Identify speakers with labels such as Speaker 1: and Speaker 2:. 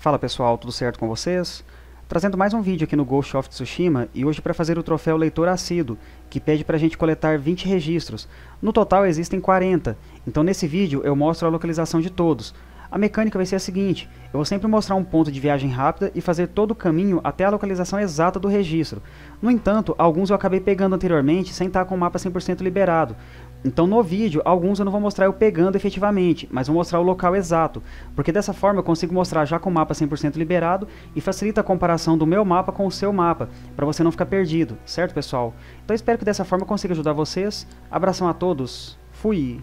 Speaker 1: Fala pessoal, tudo certo com vocês? Trazendo mais um vídeo aqui no Ghost of Tsushima e hoje para fazer o troféu Leitor Assíduo, que pede para a gente coletar 20 registros. No total existem 40, então nesse vídeo eu mostro a localização de todos. A mecânica vai ser a seguinte, eu vou sempre mostrar um ponto de viagem rápida e fazer todo o caminho até a localização exata do registro. No entanto, alguns eu acabei pegando anteriormente sem estar com o mapa 100% liberado, então no vídeo, alguns eu não vou mostrar eu pegando efetivamente, mas vou mostrar o local exato, porque dessa forma eu consigo mostrar já com o mapa 100% liberado e facilita a comparação do meu mapa com o seu mapa, para você não ficar perdido, certo pessoal? Então espero que dessa forma eu consiga ajudar vocês, abração a todos, fui!